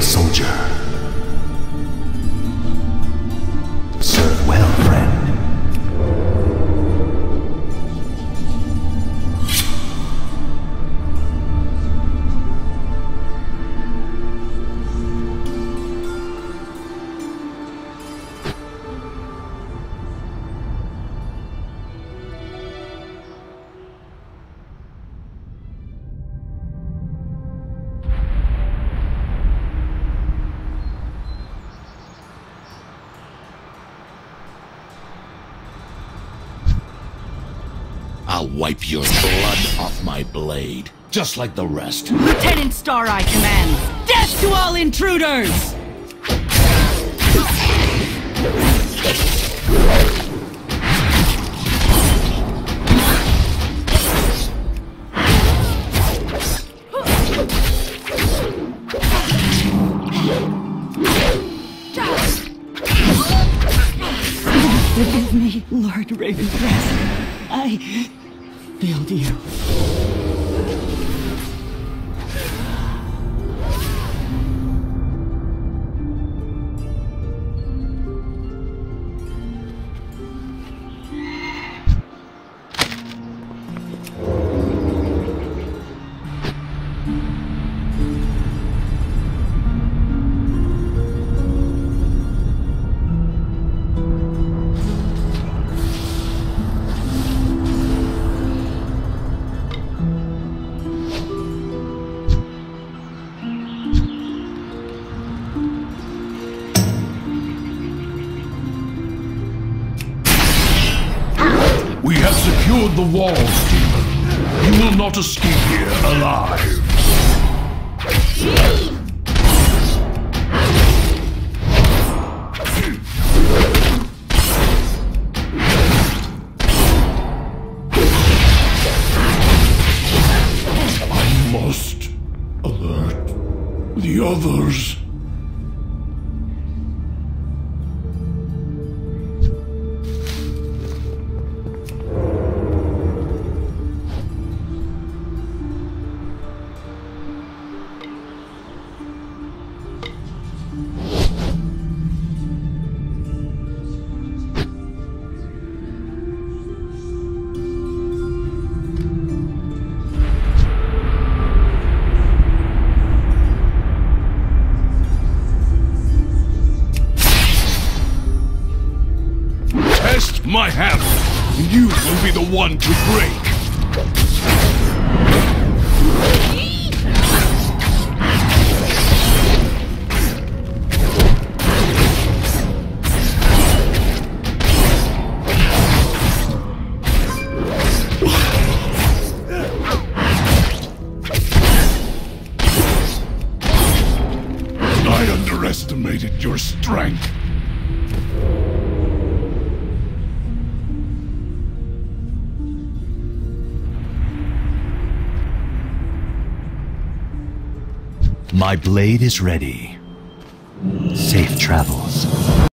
soldier. I'll wipe your blood off my blade, just like the rest. Lieutenant Star Eye commands death to all intruders! Forgive me, Lord Ravencrest. I de 啊 secured the walls, demon. You will not escape here alive. I must alert the others. My hammer. You will be the one to break. I underestimated your strength. My blade is ready. Safe travels.